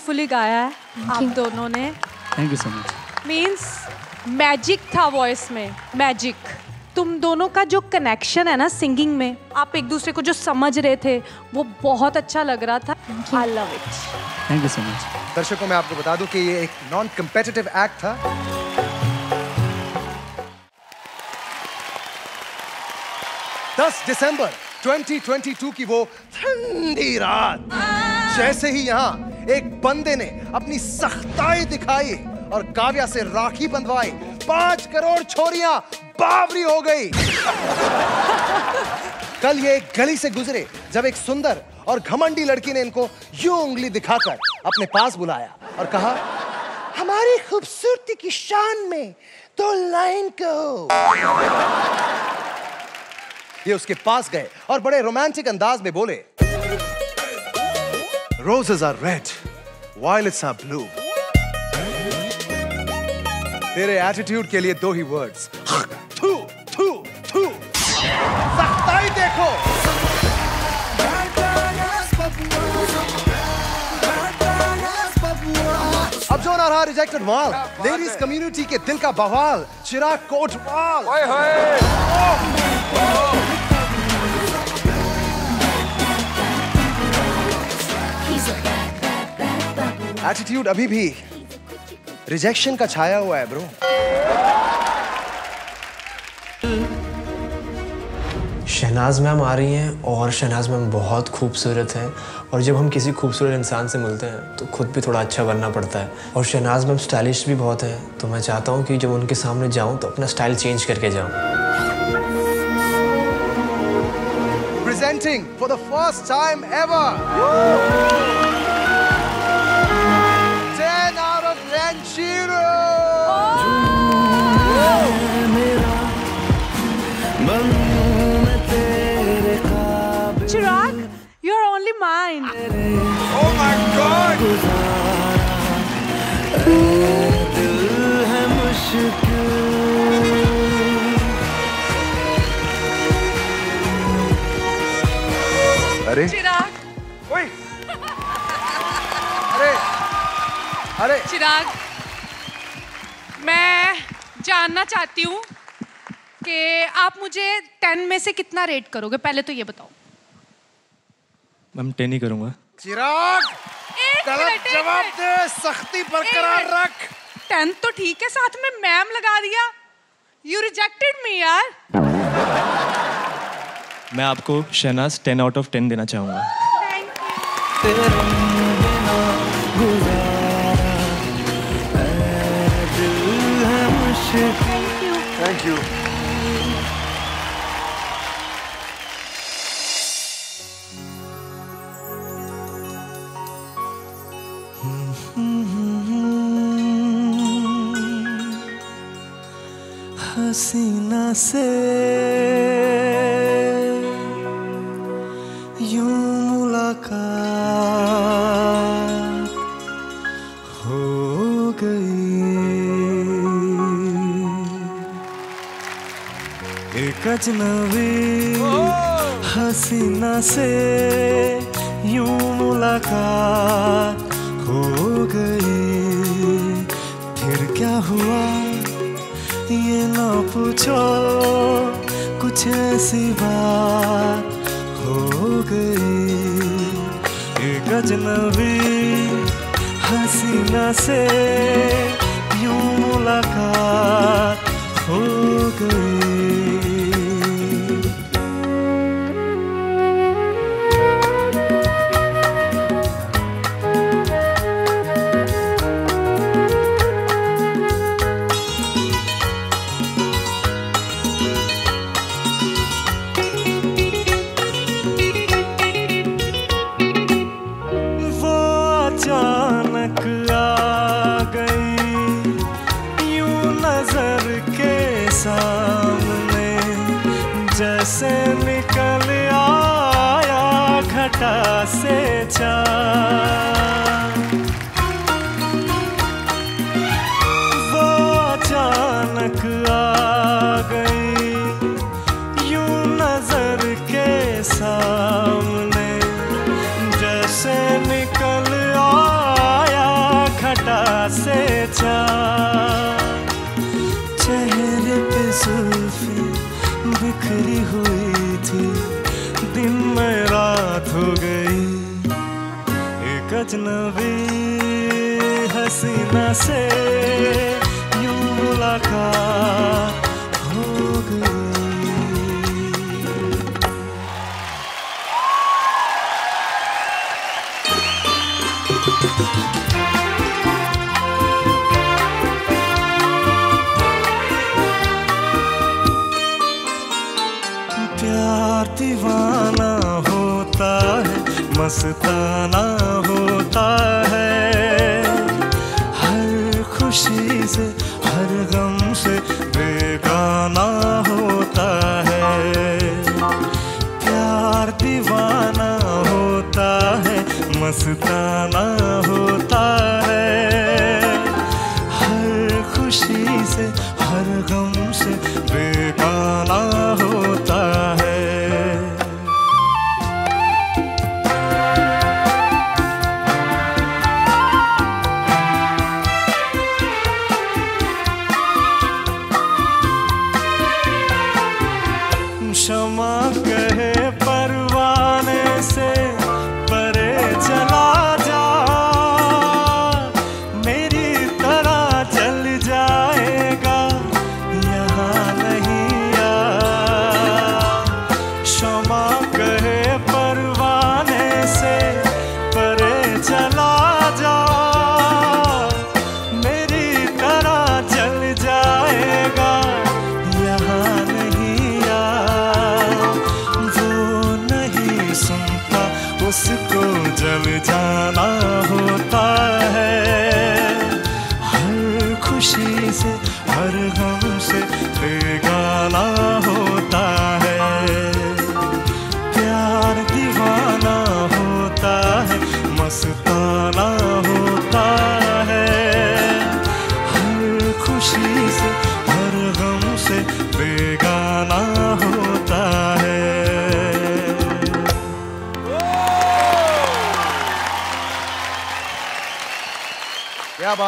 Beautifully गाया है आप दोनों ने। Thank you so much means magic था वॉइस में मैजिक तुम दोनों का जो कनेक्शन है ना सिंगिंग में आप एक दूसरे को जो समझ रहे थे वो बहुत अच्छा लग रहा था। I love it thank you so much दर्शकों मैं आपको बता दूँ कि ये एक नॉन कम्पेटिटिव एक्ट था। दस दिसंबर 2022 की वो ठंडी रात। जैसे ही यहाँ एक बंदे ने अपनी सख्ताई दिखाई और काव्या से राखी बंधवाई। पाँच करोड़ छोरियाँ बावरी हो गई। कल ये एक गली से गुजरे, जब एक सुंदर और घमंडी लड़की ने इनको यूँ उंगली दिखाकर अपने पास बुलाया और कहा, हमारी खूबसूरती की शान में तो लाइन कहो। ये उसके पास गए और बड़े रोमांटिक अंदाज में बोले roses are red violets are blue तेरे एटीट्यूड के लिए दो ही वर्ड्स थू थू थू सख्ताई देखो. अब जो रहा रिजेक्टेड वाल लेडीज़ कम्युनिटी के दिल का बवाल चिराग कोटवाल. एटीट्यूड अभी भी रिजेक्शन का छाया हुआ है ब्रो शहनाज मैम आ रही हैं और शहनाज मैम बहुत खूबसूरत हैं और जब हम किसी खूबसूरत इंसान से मिलते हैं तो खुद भी थोड़ा अच्छा बनना पड़ता है। और शहनाज मैम स्टाइलिश भी बहुत हैं तो मैं चाहता हूँ कि जब उनके सामने जाऊँ तो अपना स्टाइल चेंज करके जाऊँ। Presenting for the first time ever. 10 mind oh my god. अरे। चिराग। ओए। अरे। अरे। चिराग मैं जानना चाहती हूँ कि आप मुझे टेन में से कितना रेट करोगे? पहले तो ये बताओ। मैम टेन ही करूँगा। चिराग गलत जवाब दे सख्ती बरकरार रख। टेन तो ठीक है साथ में मैम लगा दिया। यू रिजेक्टेड मी यार। मैं आपको Shehnaaz ten out of ten देना चाहूँगा। थैंक यू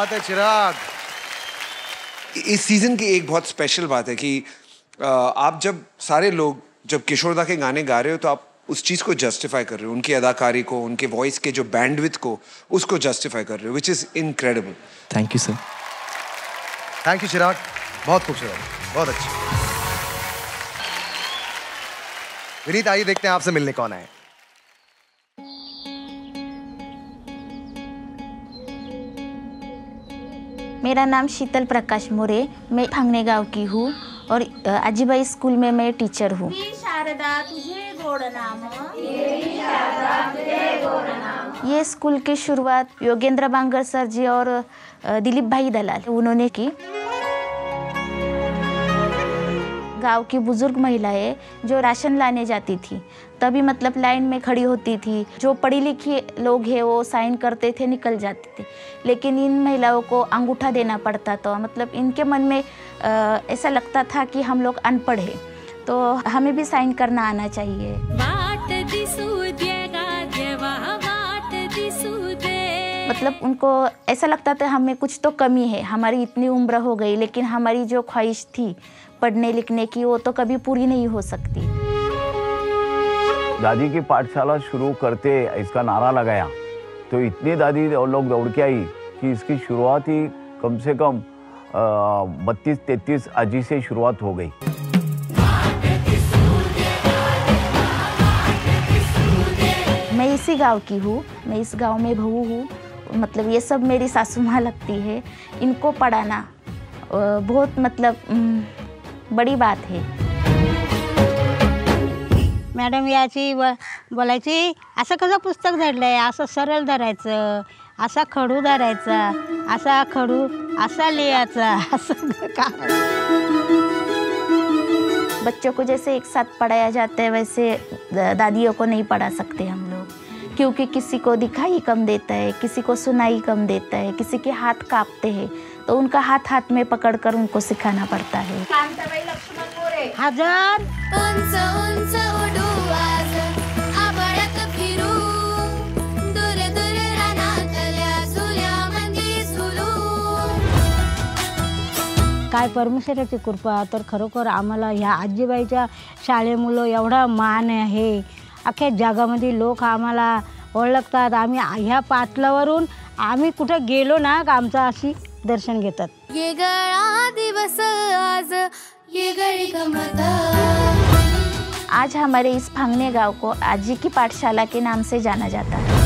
बात है चिराग। इस सीज़न की एक बहुत स्पेशल बात है कि आप जब सारे लोग जब किशोरदा के गाने गा रहे हो तो आप उस चीज़ को जस्टिफाई कर रहे हो उनकी अदाकारी को उनके वॉइस के जो बैंडविथ को उसको जस्टिफाई कर रहे हो which is incredible thank you sir thank you Chirag. बहुत खूबसूरत बहुत अच्छा। विनीत आइए देखते हैं आपसे मिलने कौन आए। मेरा नाम शीतल प्रकाश मोरे मैं फांगने गाँव की हूँ और अजीबाई स्कूल में मैं टीचर हूँ। ये स्कूल की शुरुआत योगेंद्र बांगर सर जी और दिलीप भाई दलाल उन्होंने की। गाँव की बुज़ुर्ग महिलाएँ जो राशन लाने जाती थी। तभी मतलब लाइन में खड़ी होती थी। जो पढ़ी लिखी लोग हैं वो साइन करते थे निकल जाते थे। लेकिन इन महिलाओं को अंगूठा देना पड़ता था। मतलब इनके मन में ऐसा लगता था कि हम लोग अनपढ़ हैं। तो हमें भी साइन करना आना चाहिए। मतलब उनको ऐसा लगता था हमें कुछ तो कमी है। हमारी इतनी उम्र हो गई लेकिन हमारी जो ख्वाहिश थी पढ़ने लिखने की वो तो कभी पूरी नहीं हो सकती। दादी की पाठशाला शुरू करते इसका नारा लगाया तो इतनी दादी और लोग दौड़ के आई कि इसकी शुरुआत ही कम से कम बत्तीस तैतीस अजी से शुरुआत हो गई। मैं इसी गाँव की हूँ मैं इस गाँव में बहू हूँ मतलब ये सब मेरी सासू माँ लगती है इनको पढ़ाना बहुत मतलब बड़ी बात है। मॅडम याची ब बोलायची असं कसं पुस्तक धरलं आहे असं सरळ धरायचं असा खडू धरायचा असा खडू असा लिहायचा असं काय बच्चों को जैसे एक साथ पढ़ाया जाता है वैसे दादियों को नहीं पढ़ा सकते हम लोग। क्योंकि किसी को दिखाई कम देता है किसी को सुनाई कम देता है किसी के हाथ कांपते हैं। तो उनका हाथ हाथ में पकड़कर उनको सिखाना पड़ता है। हजार। उंच उंच उडू आज आभाळात फिरू। दूर दूर रानातल्या झुल्यामंदी झुलू काय परमेश्वराची कृपा तर खरोखर आम्हाला ह्या आजीबाईच्या शाळेमुळं एवढा मान आहे. अख्ख्या जगामध्ये लोक आम्हाला ओळखतात. आम्ही ह्या पाटलावरून आम्ही कुठं गेलो ना का आमचं अशी दर्शन घेतात. ये गळा दिवस आज ये गळी आज हमारे इस फांगने गाँव को आजी की पाठशाला के नाम से जाना जाता है।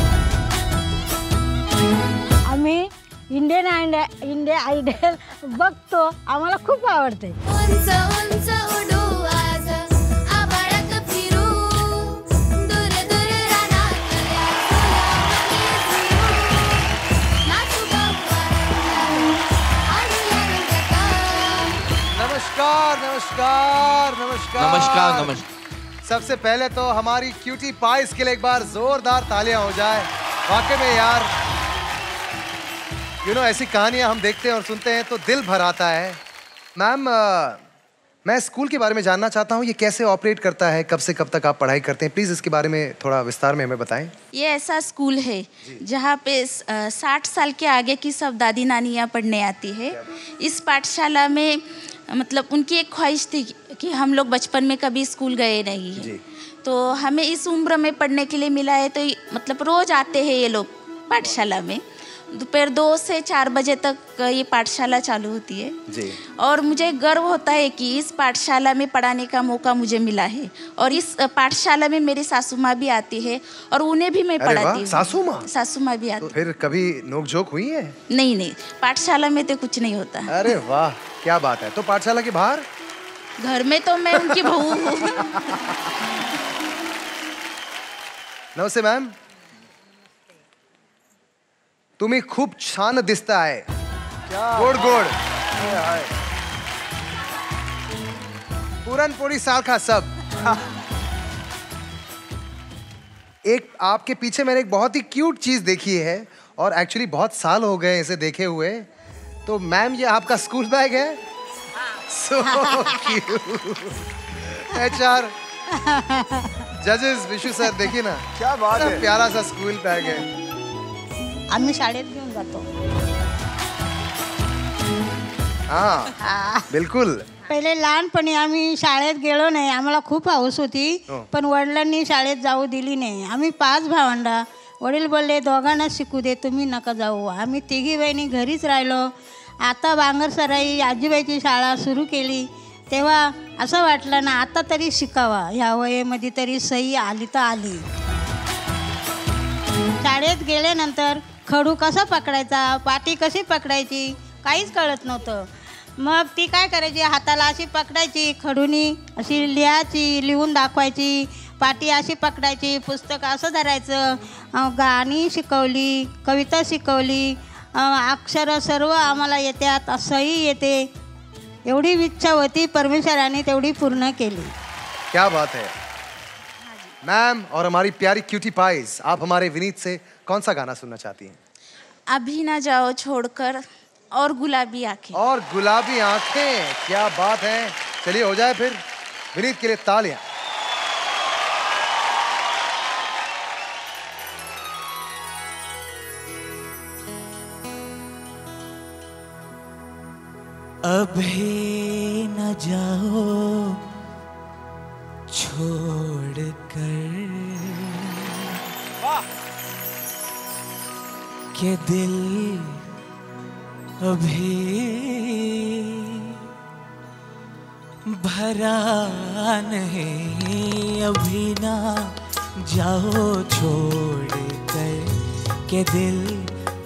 आम्ही इंडियन आयड इंडिया आयडल बघतो. आम्हाला खूप आवडते. नमस्कार नमस्कार नमस्कार। नमस्कार नमस्कार। सबसे पहले तो हमारी क्यूटी पाइस के लिए एक बार जोरदार तालियाँ हो जाए। वाकई में यार यू नो ऐसी कहानियाँ हम देखते हैं और सुनते हैं तो दिल भर आता है मैम मैं स्कूल के बारे में जानना चाहता हूँ ये कैसे ऑपरेट करता है कब से कब तक आप पढ़ाई करते हैं? प्लीज़ इसके बारे में थोड़ा विस्तार में हमें बताएँ। ये ऐसा स्कूल है जहाँ पे साठ साल के आगे की सब दादी नानियाँ पढ़ने आती है। इस पाठशाला में मतलब उनकी एक ख्वाहिश थी कि हम लोग बचपन में कभी स्कूल गए नहीं। हैं तो हमें इस उम्र में पढ़ने के लिए मिला है तो मतलब रोज़ आते हैं ये लोग पाठशाला में। दोपहर दो से चार बजे तक ये पाठशाला चालू होती है। जी। और मुझे गर्व होता है कि इस पाठशाला में पढ़ाने का मौका मुझे मिला है। और इस पाठशाला में मेरी सासू माँ भी आती है और उन्हें भी मैं पढ़ाती हूँ। सासू माँ? सासू माँ भी आती तो फिर कभी नोकझोंक हुई है? नहीं नहीं पाठशाला में तो कुछ नहीं होता। अरे वाह क्या बात है। तो पाठशाला के बाहर? घर में तो मैं उनकी बहू हूँ। नमस्ते मॅम। तुम्ही खूप छान दिसताय गोड गोड। पुरणपोळी सारखा सब। एक आपके पीछे मैंने एक बहुत ही क्यूट चीज़ देखी है और एक्चुअली बहुत साल हो गए इसे देखे हुए। तो मैम ये आपका स्कूल बैग है? सो एच आर जजेस विशु सर देखिए ना। क्या बात है। प्यारा सा स्कूल बैग है। आम्ही शाळेत घेऊन जातो. हाँ बिल्कुल. पहिले लहानपणी आम्ही शाळेत गेलो नाही आम्हाला खूप हौस होती हो. पण वडिलांनी शाळेत जाऊ दिली नाही. आम्ही पाच भावंडा. वडील बोलले दोघांना शिकू दे तुम्ही नका जाऊ. आम्ही तिघी बहिणी घरीच राहिलो. आता बांगरसराई आजीबाईची शाळा सुरू केली. तेव्हा असं वाटलं ना आता तरी शिकावा. ह्या वयेमध्ये तरी सही आली तर आली. शाळेत गेल्यानंतर खडू कसा पकडायचा पाटी कशी पकडायची काहीच कळत नव्हतं. मग ती काय करायची हाताला अशी पकडायची खडूनी अशी लिहायची लिहून दाखवायची पाटी अशी पकडायची पुस्तक असं धरायचं गाणी शिकवली कविता शिकवली अक्षरं सर्व आम्हाला येतात असंही येते. एवढी इच्छा होती परमेश्वराने तेवढी पूर्ण केली. क्या बात है. मैम और हमारी प्यारी क्यूटी पाइज आप हमारे विनीत से कौन सा गाना सुनना चाहती हैं? अभी ना जाओ छोड़कर और गुलाबी आँखें। और गुलाबी आँखें क्या बात है। चलिए हो जाए फिर। विनीत के लिए तालियाँ। अभी न जाओ छोड़ कर के दिल अभी भरा नहीं, अभी ना जाओ छोड़ कर के दिल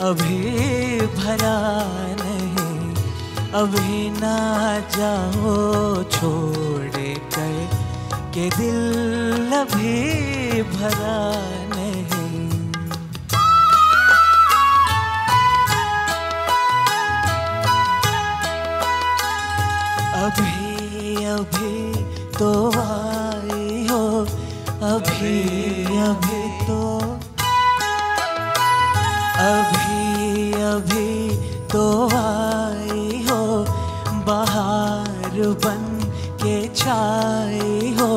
अभी भरा नहीं, अभी ना जाओ छोड़ कर के दिल अभी भरा तो आई हो, अभी अभी तो। अभी अभी तो आई हो, बाहर बन के छाई हो।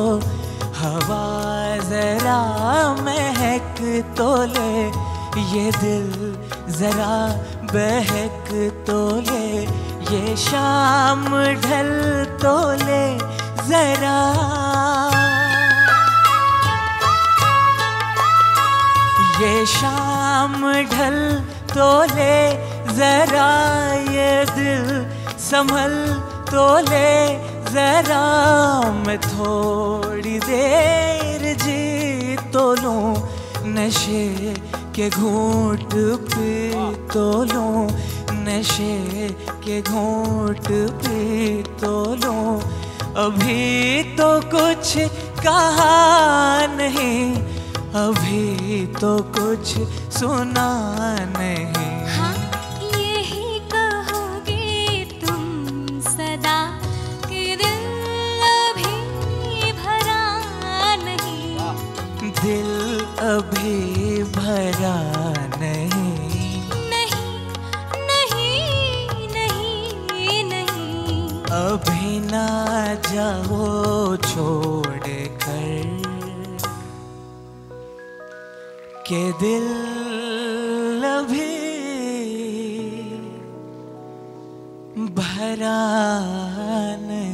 हवा जरा महक तो ले, ये दिल जरा बहक तो ले, ये शाम ढल तो ले। जरा। ये शाम ढल तो ले, जरा ये दिल संभल तो ले, जरा मैं थोड़ी देर जी तो लूँ, नशे के घूंट पी तो लूँ, नशे के घूंट पी तो लूँ। अभी तो कुछ कहा नहीं अभी तो कुछ सुना नहीं। हाँ यही कहोगे तुम सदा कि दिल अभी भरा अभी ना जाओ छोड़ कर। के दिल अभी भरा नहीं।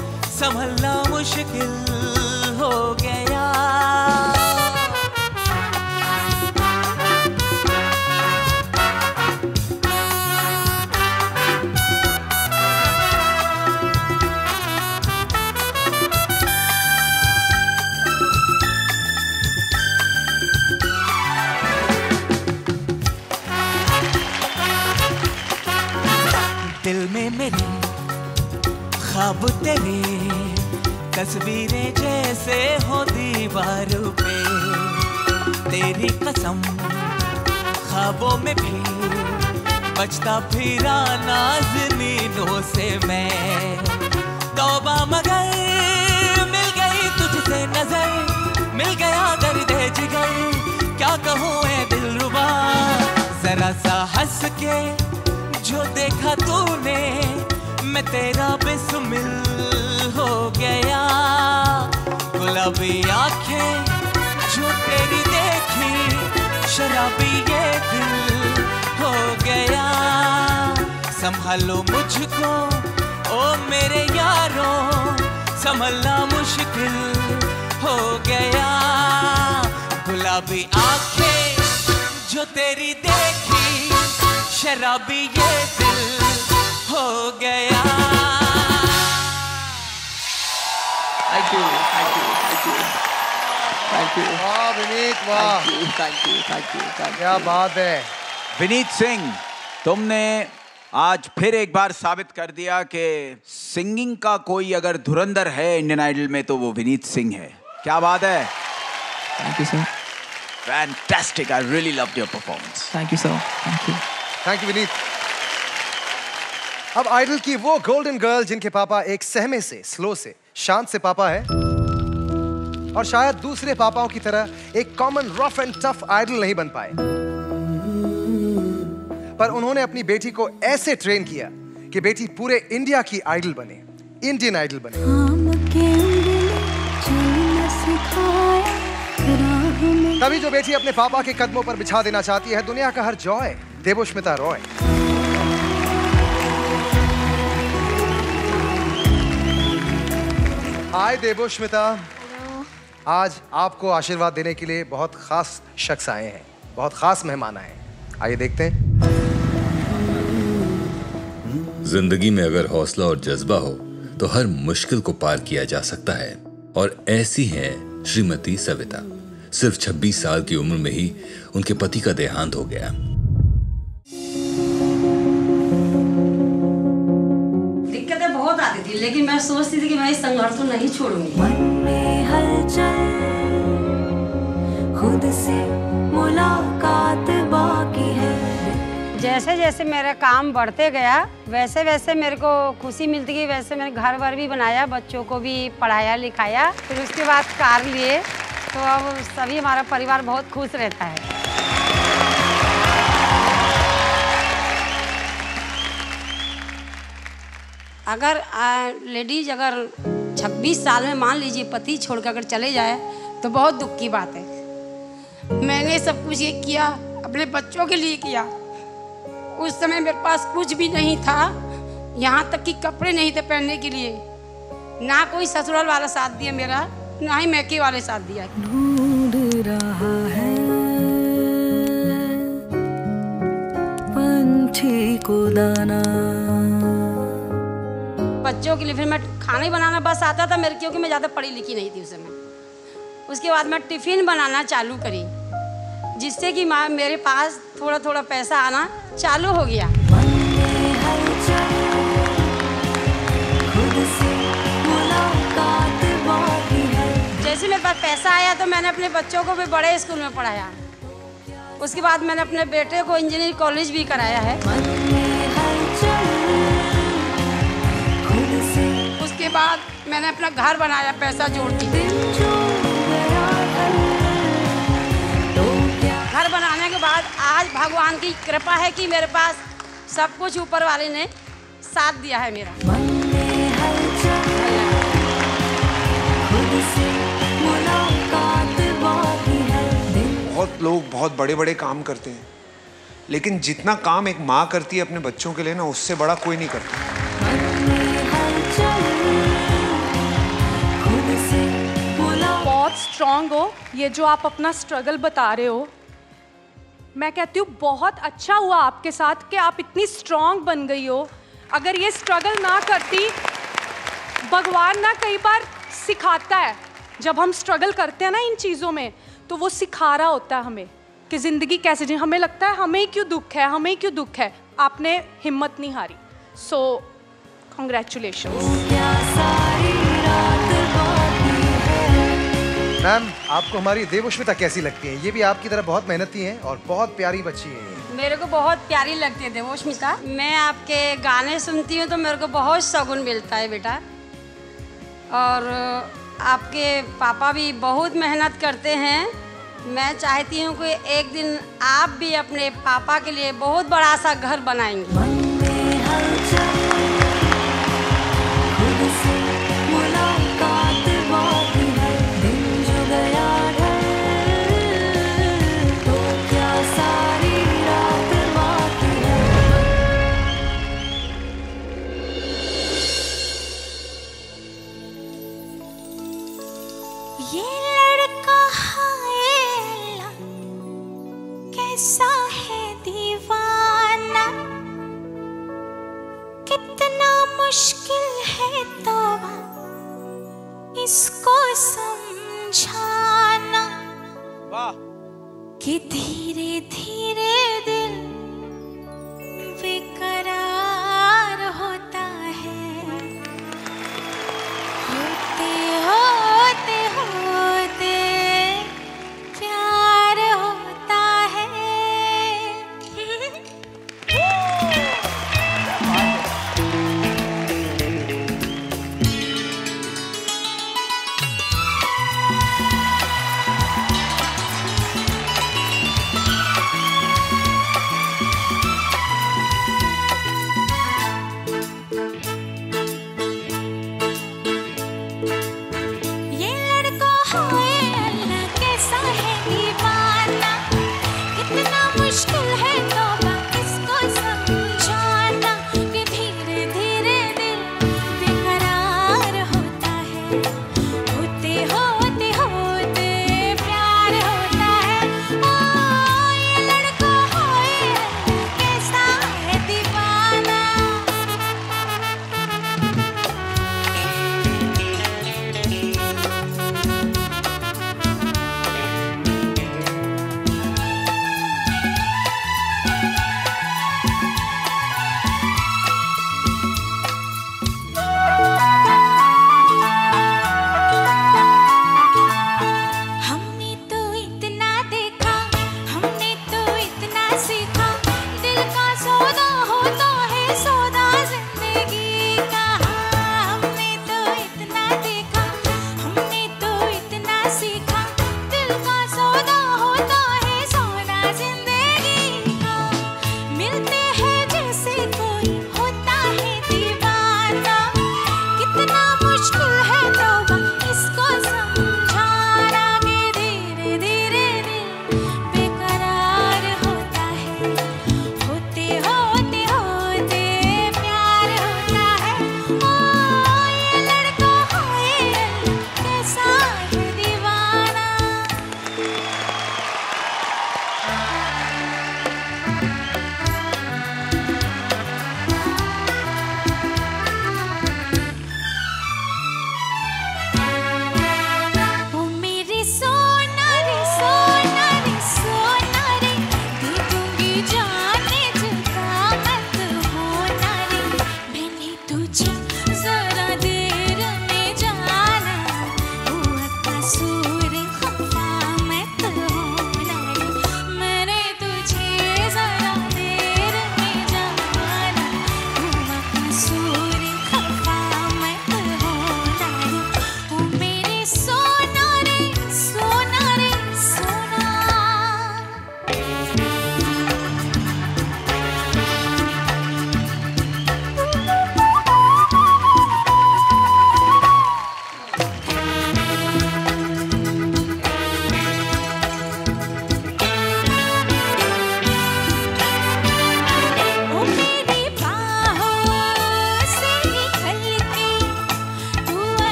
संभलना मुश्किल हो गया। दिल में मेरे ख्वाब तेरे तस्वीरें जैसे हो दीवार पे। तेरी कसम, ख्वाबों में भी बचता फिरा नाजनीनों से मैं। तौबा मगर मिल गई तुझसे नज़र, मिल गया दर्द जिगर। क्या कहूँ ए दिलरुबा जरा सा हंस के जो देखा तूने मैं तेरा बिस्मिल हो गया। गुलाबी आँखें जो तेरी देखी, शराबी ये दिल हो गया। संभालो मुझको, ओ मेरे यारों, संभलना मुश्किल हो गया। गुलाबी आँखें जो तेरी देखी, शराबी ये दिल हो गया Thank you, thank you, thank you. Thank you. वाह विनीत वाह Thank you, thank you, thank you, thank क्या बात है विनीत सिंह तुमने आज फिर एक बार साबित कर दिया कि सिंगिंग का कोई अगर धुरंधर है इंडियन आइडल में तो वो विनीत सिंह है क्या बात है Thank you, sir. Fantastic I really loved your performance Thank you, sir. Thank you. Thank you Vineet अब आइडल की वो गोल्डन गर्ल जिनके पापा एक सहमे से स्लो से शांत से पापा है। और शायद दूसरे पापाओं की तरह एक common rough and tough idol नहीं बन पाए। पर उन्होंने अपनी बेटी को ऐसे ट्रेन किया कि बेटी पूरे इंडिया की आइडल बने इंडियन आइडल बने। तभी जो बेटी अपने पापा के कदमों पर बिछा देना चाहती है दुनिया का हर जॉय देवोष्मिता रॉय। हाय देवोष्मिता आज आपको आशीर्वाद देने के लिए बहुत खास शख्स आए हैं बहुत खास मेहमान आए हैं। आइए देखते हैं। ज़िंदगी में अगर हौसला और जज्बा हो तो हर मुश्किल को पार किया जा सकता है। और ऐसी हैं श्रीमती सविता। सिर्फ़ 26 साल की उम्र में ही उनके पति का देहांत हो गया। थी लेकिन मैं सोचती थी कि मैं इस संघर्ष को नहीं छोड़ूँगी। में हलचल खुद से मुलाकात बाकी है। जैसे जैसे मेरा काम बढ़ते गया वैसे वैसे मेरे को खुशी मिलती गई वैसे मैंने घर वर भी बनाया बच्चों को भी पढ़ाया लिखाया फिर उसके बाद कार लिए तो अब सभी हमारा परिवार बहुत खुश रहता है। अगर लेडीज़ अगर 26 साल में मान लीजिए पति छोड़कर अगर चले जाए तो बहुत दुख की बात है। मैंने सब कुछ ये किया, अपने बच्चों के लिए किया। उस समय मेरे पास कुछ भी नहीं था, यहाँ तक कि कपड़े नहीं थे पहनने के लिए। ना कोई ससुराल वाला साथ दिया मेरा, ना ही मैके वाले साथ दिया। रहा है, पंछी को दाना। बच्चों के लिए फिर मैं खाना ही बनाना बस आता था, मेरे क्योंकि मैं ज़्यादा पढ़ी लिखी नहीं थी उस समय। उसके बाद मैं टिफ़िन बनाना चालू करी, जिससे कि माँ, मेरे पास थोड़ा थोड़ा पैसा आना चालू हो गया। जैसे मेरे पास पैसा आया तो मैंने अपने बच्चों को भी बड़े स्कूल में पढ़ाया। उसके बाद मैंने अपने बेटे को इंजीनियरिंग कॉलेज भी कराया है। उसके बाद मैंने अपना घर बनाया, पैसा जोड़ के घर बनाने के बाद आज भगवान की कृपा है कि मेरे पास सब कुछ ऊपर वाले ने साथ दिया है मेरा। बहुत लोग बहुत बड़े बड़े काम करते हैं, लेकिन जितना काम एक माँ करती है अपने बच्चों के लिए ना, उससे बड़ा कोई नहीं करता। बहुत स्ट्रांग हो, ये जो आप अपना स्ट्रगल बता रहे हो, मैं कहती हूँ, बहुत अच्छा हुआ आपके साथ कि आप इतनी स्ट्रांग बन गई हो। अगर ये स्ट्रगल ना करती, भगवान ना कई बार सिखाता है। जब हम स्ट्रगल करते हैं ना इन चीज़ों में तो वो सिखा रहा होता है हमें कि ज़िंदगी कैसे जी। हमें लगता है, हमें क्यों दुख है, हमें क्यों दुख है? आपने हिम्मत नहीं हारी। सो कॉन्ग्रेचुलेशन मैम आपको हमारी देवोश्मिता कैसी लगती है? ये भी आपकी तरह बहुत मेहनती हैं और बहुत प्यारी बच्ची है। मेरे को बहुत प्यारी लगती है देवोष्मिता मैं आपके गाने सुनती हूँ तो मेरे को बहुत शगुन मिलता है बेटा। और आपके पापा भी बहुत मेहनत करते हैं। मैं चाहती हूँ कि एक दिन आप भी अपने पापा के लिए बहुत बड़ा सा घर बनाएँगे। कैसा है दीवाना। कितना मुश्किल है तो इसको समझाना। कि धीरे धीरे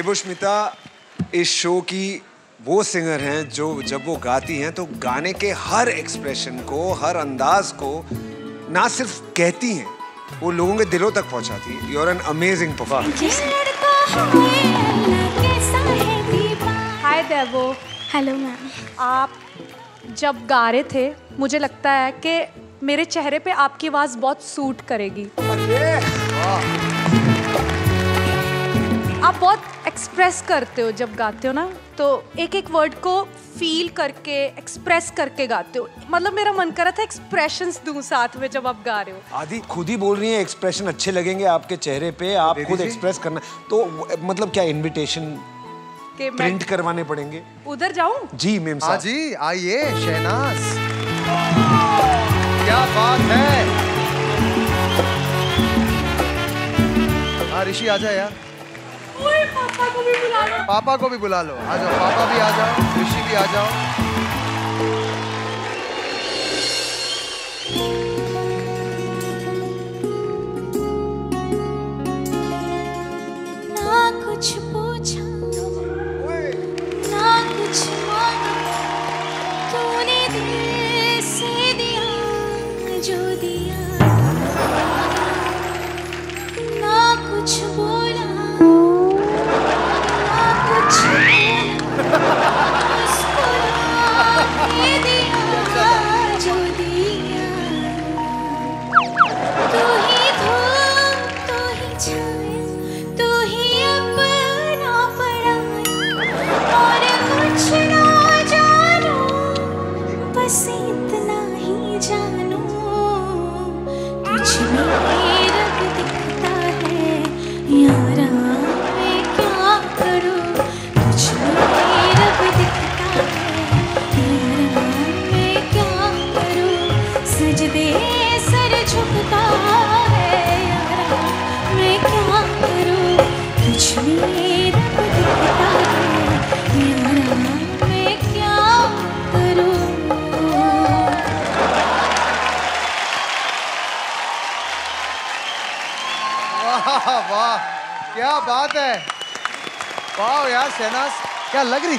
देवोष्मिता इस शो की वो सिंगर हैं जो जब वो गाती हैं तो गाने के हर एक्सप्रेशन को हर अंदाज को ना सिर्फ़ कहती हैं वो लोगों के दिलों तक पहुंचाती है। You are an amazing performer hi Devo hello ma'am आप जब गा रहे थे मुझे लगता है कि मेरे चेहरे पे आपकी आवाज़ बहुत सूट करेगी। आप बहुत एक्सप्रेस करते हो जब गाते हो ना तो एक एक वर्ड को फील करके एक्सप्रेस करके गाते हो। मतलब मेरा मन कर रहा था एक्सप्रेशंस दूँ साथ में जब आप गा रहे हो। आदि खुद ही बोल रही हैं एक्सप्रेशन अच्छे लगेंगे आपके चेहरे पे आप खुद एक्सप्रेस करना। तो मतलब क्या इनविटेशन कि प्रिंट करवाने पड़ेंगे? उधर जाऊँ? जी मेम हाँ साहब जी आइए शहनाज। क्या बात है? हाँ ऋषि आ जा यार। पापा को भी बुला लो। पापा को भी बुला लो। आ जाओ, पापा भी आ जाओ, ऋषि भी आ जाओ।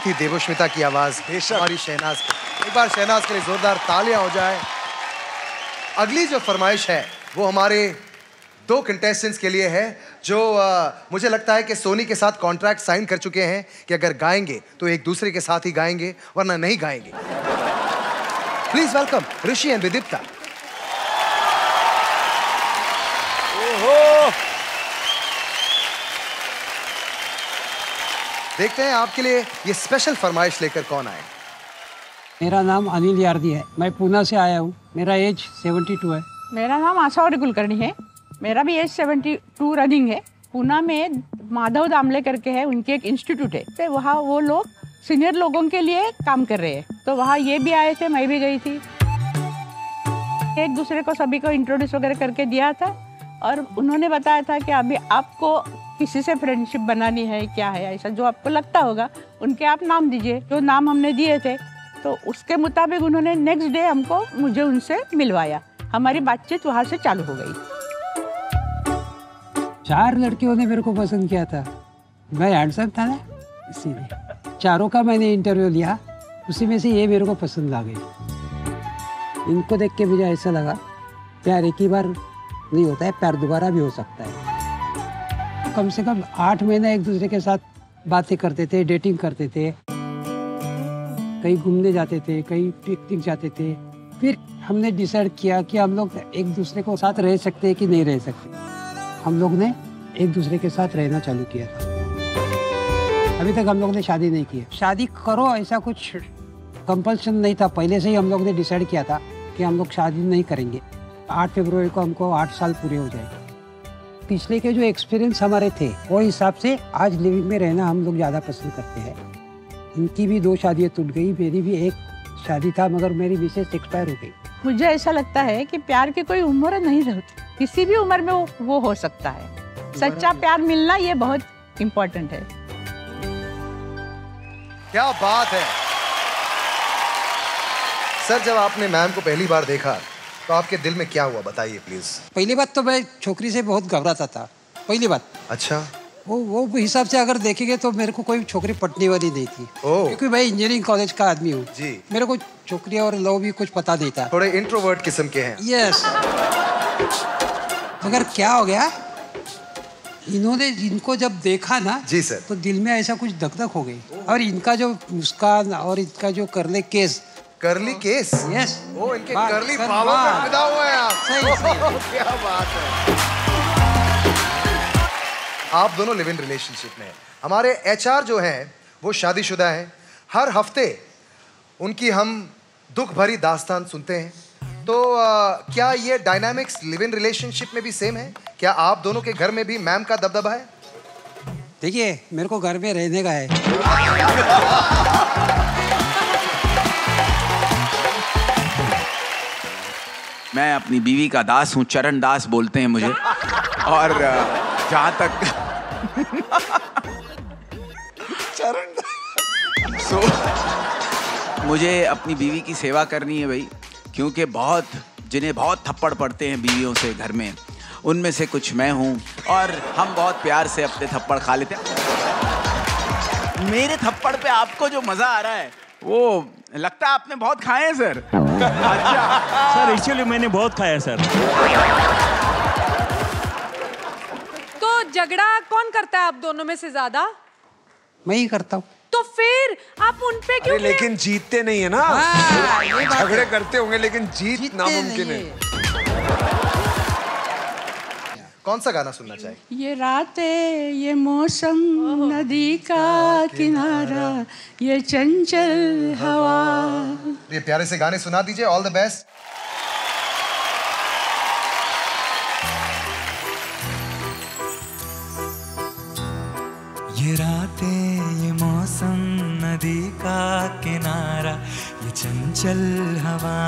थी देवोश्मिता की आवाज़। हमारी शहनाज की एक बार शहनाज के लिए जोरदार तालियाँ हो जाए। अगली जो फरमाइश है वो हमारे दो कंटेस्टेंट्स के लिए है जो अ, मुझे लगता है कि सोनी के साथ कॉन्ट्रैक्ट साइन कर चुके हैं कि अगर गाएँगे तो एक दूसरे के साथ ही गाएँगे वरना नहीं गाएँगे। Please welcome Rishi and Vidipta. देखते हैं आपके लिए ये स्पेशल फरमाइश लेकर कौन आए। मेरा नाम अनिल यार्दी है। मैं पूना से आया हूँ। मेरा एज 72 है। मेरा नाम आशावरी कुलकर्णी है। मेरा भी एज सेवेंटी टू रनिंग है। पूना में माधव दामले करके है। उनकी एक इंस्टीट्यूट है। तो वहाँ वो लोग सीनियर लोगों के लिए काम कर रहे हैं। तो वहाँ ये भी आए थे मैं भी गई थी। एक दूसरे को सभी को इंट्रोड्यूस वगैरह करके दिया था। और उन्होंने बताया था कि अभी आपको किसी से फ्रेंडशिप बनानी है, क्या है, ऐसा जो आपको लगता होगा, उनके आप नाम दीजिए, जो नाम हमने दिए थे। तो उसके मुताबिक उन्होंने नेक्स्ट डे हमको, मुझे उनसे मिलवाया। हमारी बातचीत वहाँ से चालू हो गई। चार लड़कियों ने मेरे को पसंद किया था। मैं हैंडसम था ना इसीलिए चारों का मैंने इंटरव्यू लिया, उसी में से ये मेरे को पसंद आ गई। इनको देख के मुझे ऐसा लगा, प्यार एक ही बार नहीं होता है, प्यार दोबारा भी हो सकता है। कम से कम आठ महीने एक दूसरे के साथ बातें करते थे डेटिंग करते थे। कहीं घूमने जाते थे, कहीं पिकनिक जाते थे। फिर हमने डिसाइड किया कि हम लोग एक दूसरे को साथ रह सकते हैं कि नहीं रह सकते। हम लोग ने एक दूसरे के साथ रहना चालू किया था। अभी तक हम लोग ने शादी नहीं की शादी करो, ऐसा कुछ कंपल्सन नहीं था। पहले से ही हम लोग ने डिसाइड किया था कि हम लोग शादी नहीं करेंगे। आठ फरवरी को हमको आठ साल पूरे हो जाएँगे। पिछले के जो एक्सपीरियंस हमारे थे वो हिसाब से आज लिविंग में रहना हम लोग ज़्यादा पसंद करते हैं। इनकी भी दो शादियाँ टूट गई मेरी भी एक शादी था मगर मेरी मिसेस एक्सपायर हो गई। मुझे ऐसा लगता है कि प्यार की कोई उम्र नहीं रहती किसी भी उम्र में वो, वो हो सकता है। सच्चा प्यार मिलना ये बहुत इम्पोर्टेंट है। क्या बात है। सर जब आपने मैम को पहली बार देखा तो आपके दिल में क्या हुआ बताइए प्लीज़। पहली बात तो मैं छोकरी से बहुत घबराता था पहली बात। अच्छा। वो वो हिसाब से अगर देखेंगे तो मेरे को कोई छोकरी पटने वाली नहीं थी क्योंकि मैं इंजीनियरिंग कॉलेज का आदमी हूँ। जी। मेरे को छोकरी और लव भी कुछ पता नहीं था। थोड़े इंट्रोवर्ट किस्म के हैं। यस मगर क्या हो गया इन्होंने इनको जब देखा ना जी सर। तो दिल में ऐसा कुछ धक धक हो गई। और इनका जो मुस्कान और इनका जो करले केस करली केस यस ओ इनके करली सर, बालों पे बाल। फिदा हुए हैं आप। सही, सही। क्या बात है। आप दोनों लिव इन रिलेशनशिप में हैं। हमारे एचआर जो हैं वो शादीशुदा हैं। हर हफ़्ते उनकी हम दुख भरी दास्तान सुनते हैं। तो आ, क्या ये डायनामिक्स लिव इन रिलेशनशिप में भी सेम है? क्या आप दोनों के घर में भी मैम का दबदबा है? देखिए मेरे को घर में रहने का है। मैं अपनी बीवी का दास हूँ चरण दास बोलते हैं मुझे। और जहाँ तक चरण सो so, मुझे अपनी बीवी की सेवा करनी है भाई क्योंकि बहुत जिन्हें बहुत थप्पड़ पड़ते हैं बीवियों से घर में उनमें से कुछ मैं हूँ और हम बहुत प्यार से अपने थप्पड़ खा लेते हैं। मेरे थप्पड़ पे आपको जो मज़ा आ रहा है वो लगता है आपने बहुत खाए हैं सर। अच्छा। सर एक्चुअली मैंने बहुत खाया सर। तो झगड़ा कौन करता है आप दोनों में से ज़्यादा? मैं ही करता हूँ। तो फिर आप उन पे क्यों लेकिन जीतते नहीं है ना। हाँ, झगड़े करते होंगे लेकिन जीत नामुमकिन है। कौन सा गाना सुनना चाहिए? ये रातें ये मौसम नदी का किनारा ये चंचल हवा। ये प्यारे से गाने सुना दीजिए ऑल द बेस्ट ये रातें ये मौसम नदी का किनारा ये चंचल हवा।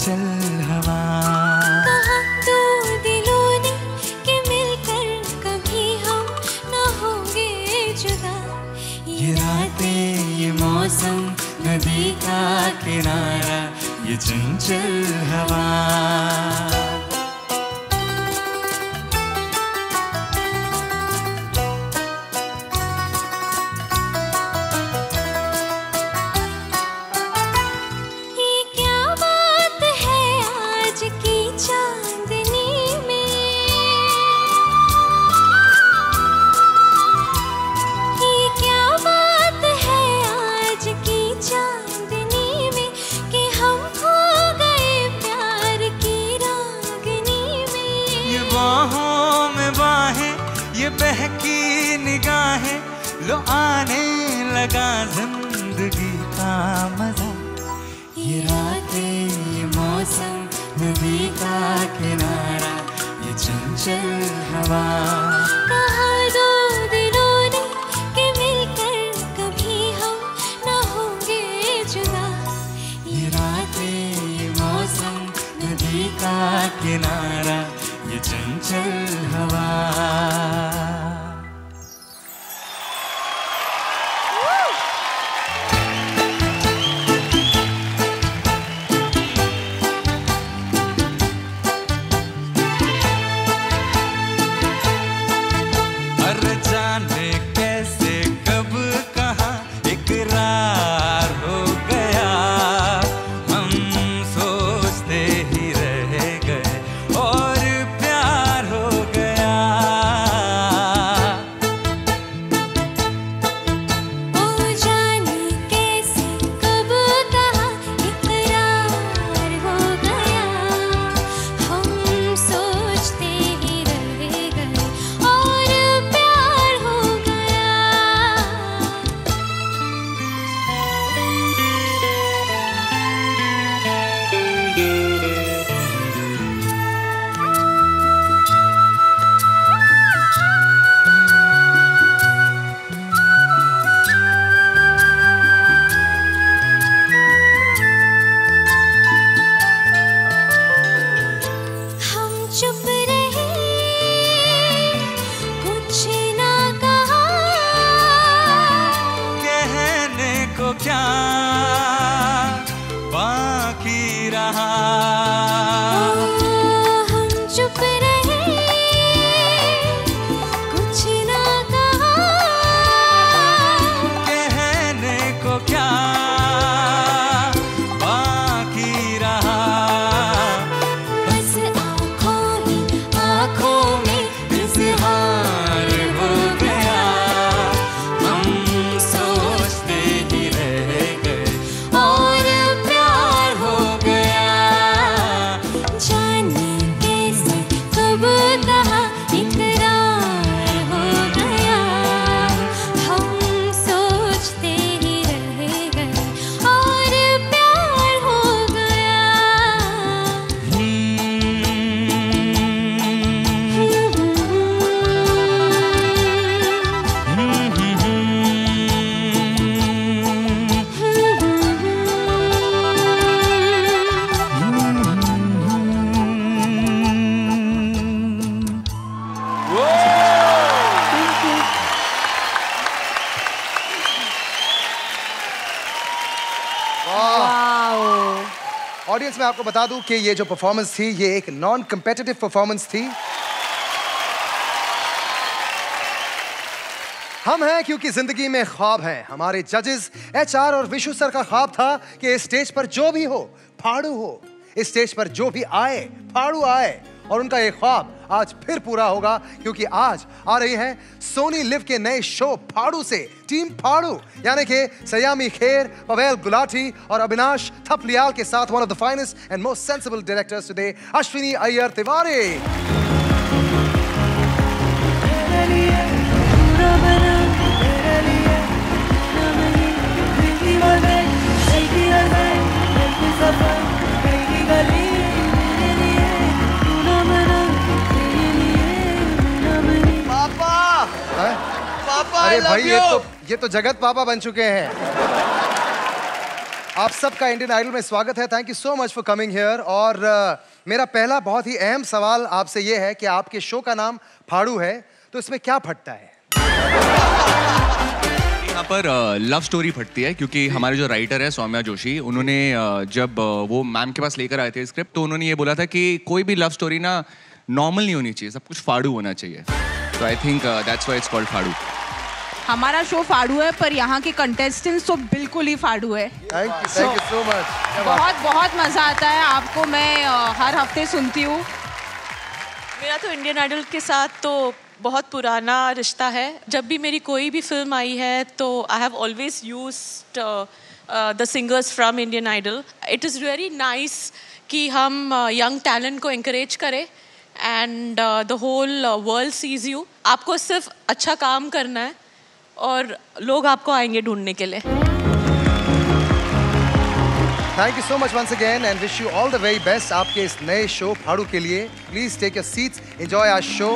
ये चंचल हवा। कहा तो दिलों ने कि मिलकर कभी हम न होंगे जुदा। ये रातें ये मौसम नदी का किनारा ये चंचल हवा। बता दूँ कि ये जो परफॉर्मेंस थी, ये एक नॉन कम्पेटिटिव परफॉर्मेंस थी। हम हैं क्योंकि ज़िंदगी में ख्वाब है। हमारे जजेस एचआर और विशु सर का ख्वाब था कि स्टेज पर जो भी हो, फाड़ू हो। स्टेज पर जो भी आए, फाड़ू आए। और उनका ये ख्वाब आज फिर पूरा होगा, क्योंकि आज आ रही है सोनी लिव के नए शो फाड़ू से। टीम फाड़ू, यानी कि सयामी खेर, पवेल गुलाटी और अविनाश थपलियाल के साथ one of the finest and most sensible directors today Ashwini Iyer Tiwari. अरे भाई ये तो ये तो जगत पापा बन चुके हैं। आप सबका इंडियन आइडल में स्वागत है। Thank you so much for coming here और मेरा पहला बहुत ही अहम सवाल आपसे ये है कि आपके शो का नाम फाड़ू है तो इसमें क्या फटता है? यहाँ पर लव स्टोरी फटती है क्योंकि हमारे जो राइटर है सौम्या जोशी उन्होंने जब वो मैम के पास लेकर आए थे स्क्रिप्ट तो उन्होंने ये बोला था कि कोई भी लव स्टोरी ना नॉर्मल नहीं होनी चाहिए सब कुछ फाड़ू होना चाहिए। तो I think that's why it's called फाड़ू। हमारा शो फाड़ू है पर यहाँ के कंटेस्टेंट्स तो बिल्कुल ही फाड़ू है। Thank you thank you so much बहुत बहुत मज़ा आता है आपको मैं हर हफ़्ते सुनती हूँ। मेरा तो इंडियन आइडल के साथ तो बहुत पुराना रिश्ता है। जब भी मेरी कोई भी फ़िल्म आई है तो I have always use the singers from Indian idol it is very nice कि हम यंग टैलेंट को इंकरेज करें and the whole world sees you आपको सिर्फ़ अच्छा काम करना है और लोग आपको आएँगे ढूँढने के लिए। Thank you so much once again and wish you all the very best आपके इस नए शो फाड़ू के लिए। Please take your seats enjoy our show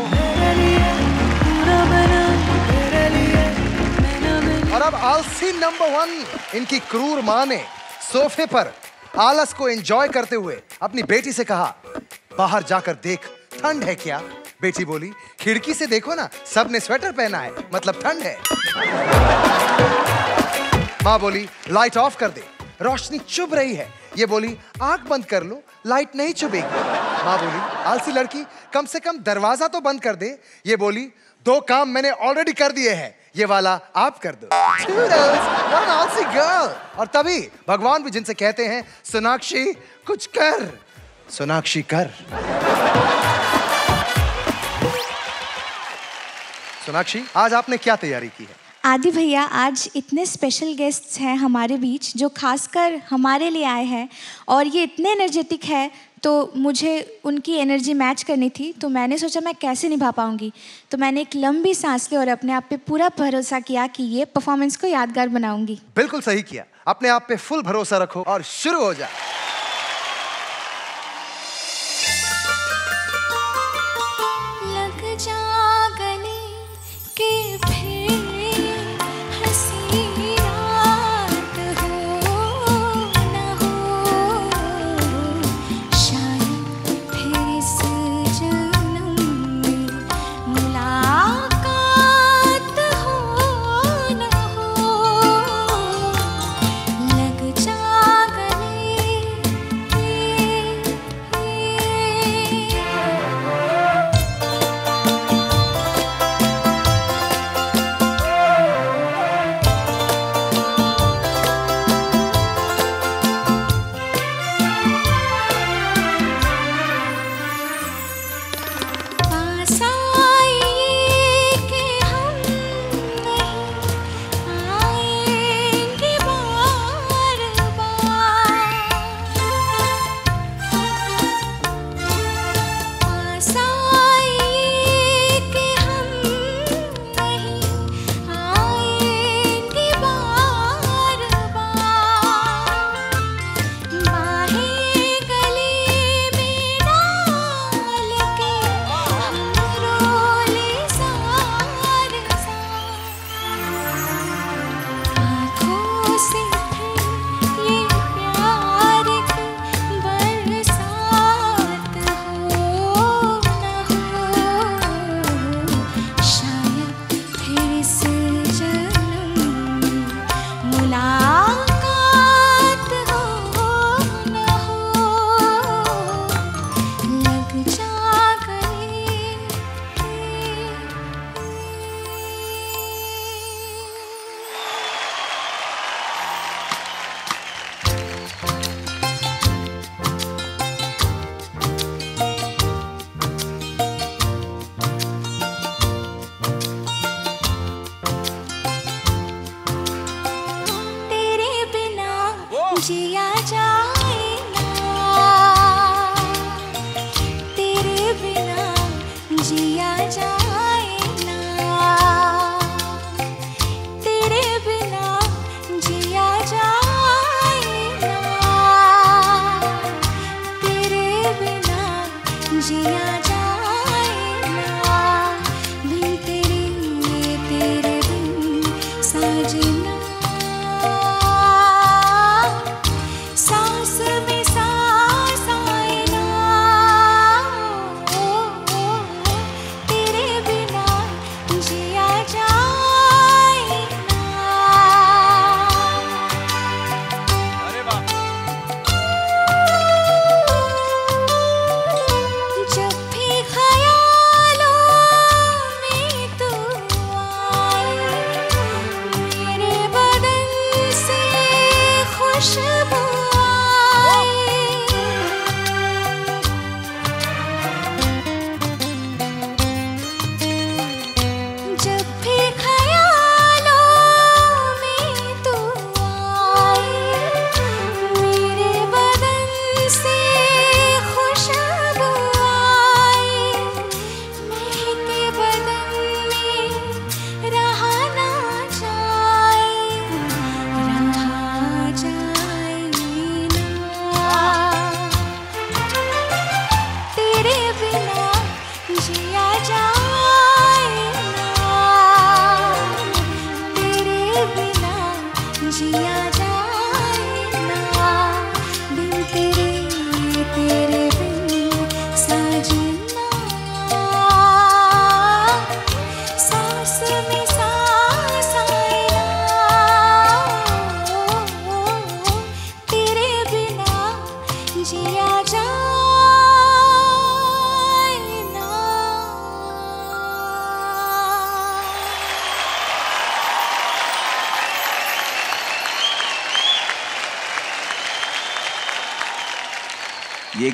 और अब आलसी नंबर वन इनकी क्रूर माँ ने सोफे पर आलस को एंजॉय करते हुए अपनी बेटी से कहा, बाहर जाकर देख, ठंड है क्या? बेटी बोली, खिड़की से देखो ना, सबने स्वेटर पहना है मतलब ठंड है। माँ बोली लाइट ऑफ़ कर दे, रोशनी चुभ रही है। ये बोली, आँख बंद कर लो लाइट नहीं चुभेगी। माँ बोली, आलसी लड़की, कम से कम दरवाज़ा तो बंद कर दे। ये बोली, दो काम मैंने ऑलरेडी कर दिए हैं, ये वाला आप कर दो। गर्ल और तभी भगवान भी जिनसे कहते हैं, सोनाक्षी, कुछ कर। सोनाक्षी कर। सोनाक्षी आज आपने क्या तैयारी की है? आदि भैया आज इतने स्पेशल गेस्ट्स हैं हमारे बीच जो खासकर हमारे लिए आए हैं और ये इतने एनर्जेटिक है तो मुझे उनकी एनर्जी मैच करनी थी तो मैंने सोचा मैं कैसे निभा पाऊँगी? तो मैंने एक लंबी सांस ली और अपने आप पे पूरा भरोसा किया कि ये परफॉर्मेंस को यादगार बनाऊँगी। बिल्कुल सही किया। अपने आप पे फुल भरोसा रखो और शुरू हो जाए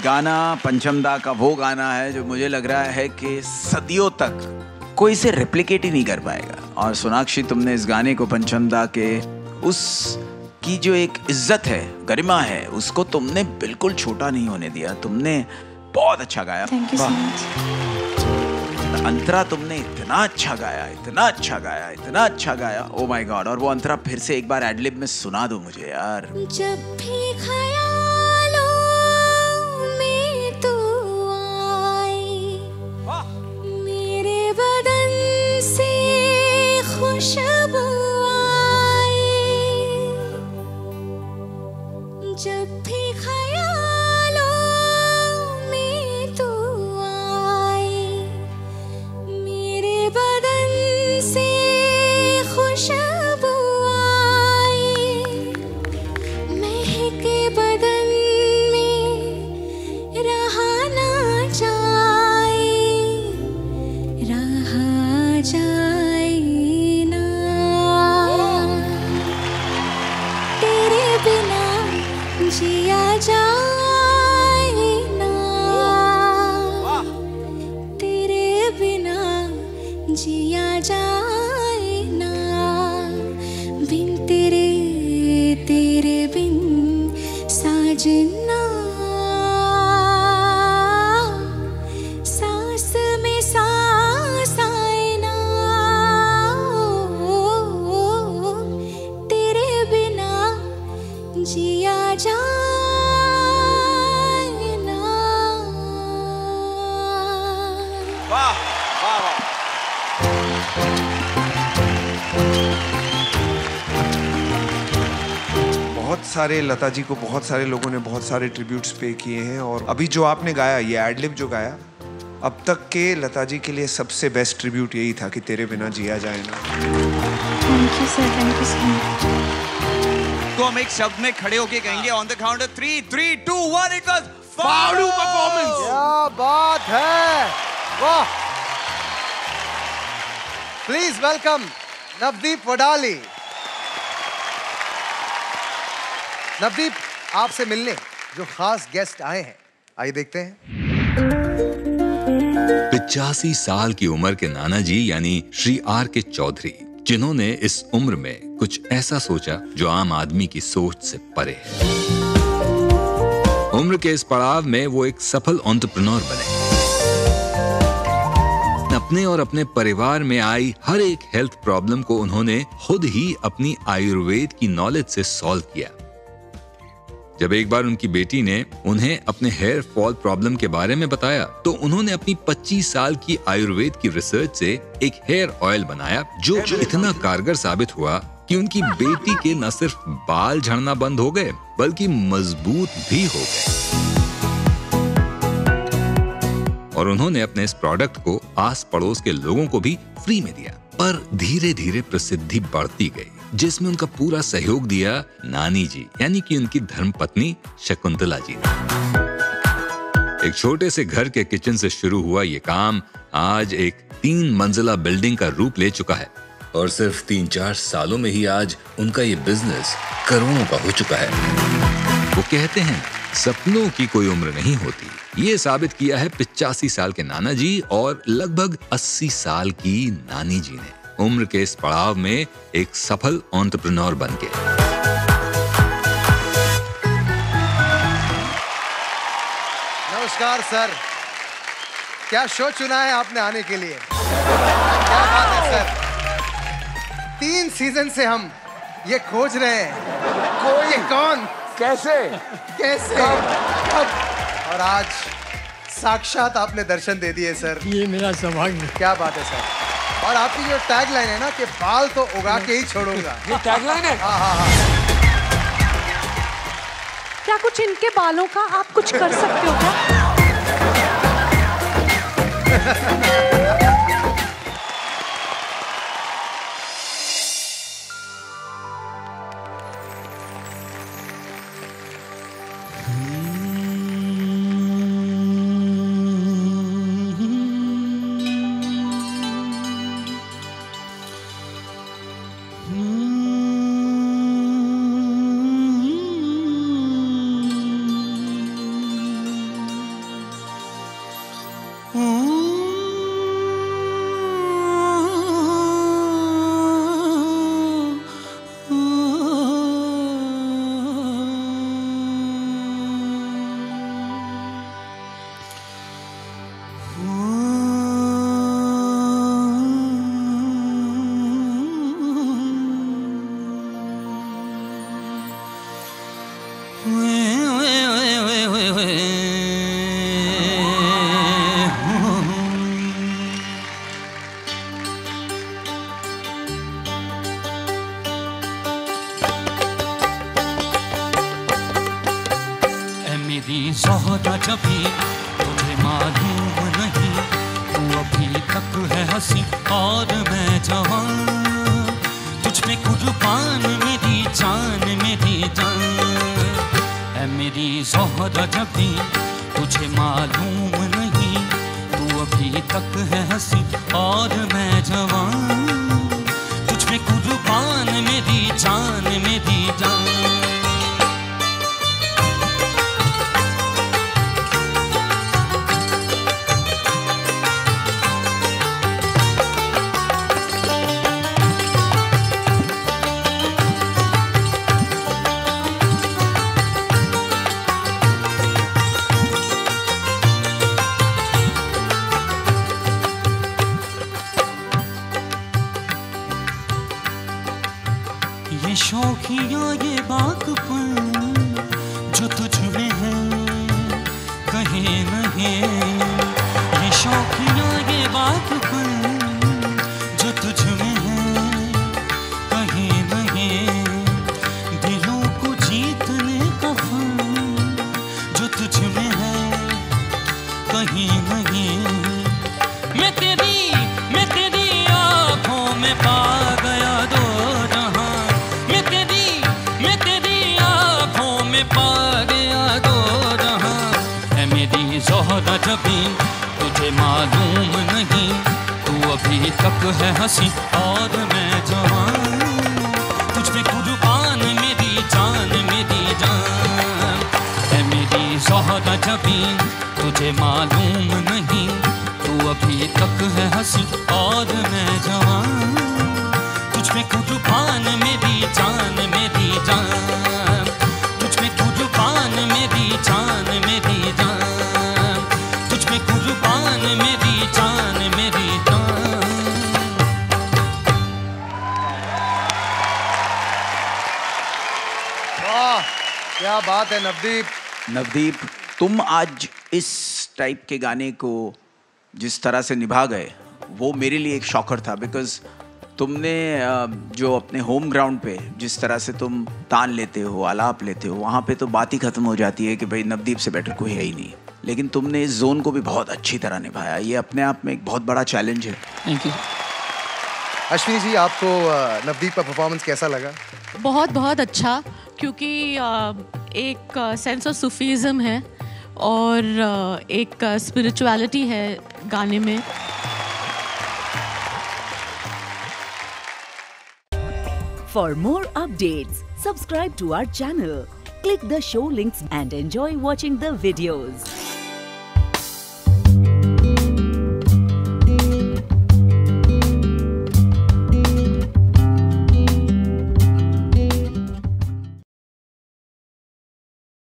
गाना पंचमदा का वो गाना है जो मुझे लग रहा है कि सदियों तक कोई इसे रेप्लिकेट ही नहीं कर पाएगा। और सोनाक्षी तुमने इस गाने को पंचमदा के उस की जो एक इज़्ज़त है गरिमा है उसको तुमने बिल्कुल छोटा नहीं होने दिया। तुमने बहुत अच्छा गाया। Thank you so much Antara तुमने इतना अच्छा गाया इतना अच्छा गाया इतना अच्छा गाया। ओ माय गॉड और वो अंतरा फिर से एक बार एडलिब में सुना दो मुझे यार। जब भी ख्यालों बदन से खुशबू आए जब भी सारे लता जी को बहुत सारे लोगों ने बहुत सारे ट्रिब्यूट्स पे किए हैं और अभी जो आपने गाया ये एडलिब जो गाया अब तक के लता जी के लिए सबसे बेस्ट ट्रिब्यूट यही था कि तेरे बिना जिया जाए ना। Thank you sir thank you so much तो हम एक शब्द में खड़े होके कहेंगे on the count of three three two one it was फाड़ू performance। क्या बात है! वाह! प्लीज़ वेलकम नवदीप वडाली नवदीप, आपसे मिलने जो खास गेस्ट आए हैं, आइए देखते हैं। पिचासी साल की उम्र के नाना जी यानी श्री आर के चौधरी, जिन्होंने इस उम्र में कुछ ऐसा सोचा जो आम आदमी की सोच से परे है। उम्र के इस पड़ाव में वो एक सफल एंटरप्रेन्योर बने। अपने और अपने परिवार में आई हर एक हेल्थ प्रॉब्लम को उन्होंने खुद ही अपनी आयुर्वेद की नॉलेज से सॉल्व किया। जब एक बार उनकी बेटी ने उन्हें अपने हेयर फॉल प्रॉब्लम के बारे में बताया तो उन्होंने अपनी 25 साल की आयुर्वेद की रिसर्च से एक हेयर ऑयल बनाया जो इतना कारगर साबित हुआ कि उनकी बेटी के न सिर्फ़ बाल झड़ना बंद हो गए बल्कि मज़बूत भी हो गए। और उन्होंने अपने इस प्रोडक्ट को आस पड़ोस के लोगों को भी फ्री में दिया पर धीरे धीरे प्रसिद्धि बढ़ती गई। जिसमें उनका पूरा सहयोग दिया नानी जी, यानी कि उनकी धर्मपत्नी शकुंतला जी ने। एक छोटे से घर के किचन से शुरू हुआ ये काम आज एक तीन मंजिला बिल्डिंग का रूप ले चुका है। और सिर्फ़ तीन चार सालों में ही आज उनका ये बिज़नेस करोड़ों का हो चुका है। वो कहते हैं, सपनों की कोई उम्र नहीं होती। ये साबित किया है पिचासी साल के नाना जी और लगभग अस्सी साल की नानी जी ने। उम्र के इस पड़ाव में एक सफल ऑन्टरप्रनोर बन के नमस्कार सर। क्या शो चुना है आपने आने के लिए? क्या बात है सर? तीन सीज़न से हम ये खोज रहे हैं। कोई? ये कौन? कैसे? कैसे? कब? और आज साक्षात आपने दर्शन दे दिए सर। ये मेरा सौभाग्य। क्या बात है सर? और आपकी जो टैग लाइन है ना कि बाल तो उगा के ही छोड़ूँगा। ये लाइन है? हाँ हाँ हाँ। क्या कुछ इनके बालों का आप कुछ कर सकते हो क्या? जबी तुझे मालूम नहीं, तू अभी तक है हँसी और मैं जवान। तुझ पे कुर्बान मेरी जान मेरी जान। है मेरी जोहरा जबी, तुझे मालूम नहीं, तू अभी तक है हँसी और मैं जवान। तुझ पे कुर्बान मेरी जान मेरी जान। बात है नवदीप। नवदीप तुम आज इस टाइप के गाने को जिस तरह से निभा गए वो मेरे लिए एक शॉकर था बिकॉज़ तुमने जो अपने होम ग्राउंड पे जिस तरह से तुम तान लेते हो आलाप लेते हो वहाँ पे तो बात ही खत्म हो जाती है कि भाई नवदीप से बेटर कोई है ही नहीं। लेकिन तुमने इस जोन को भी बहुत अच्छी तरह निभाया। ये अपने आप में एक बहुत बड़ा चैलेंज है। थैंक यू अश्विनी जी आपको नवदीप का परफॉर्मेंस कैसा लगा? बहुत बहुत अच्छा। क्योंकि एक सेंस ऑफ़ सूफीज़म है और एक स्पिरिचुअलिटी है गाने में For more updates, subscribe to our channel, click the show links and enjoy watching the videos.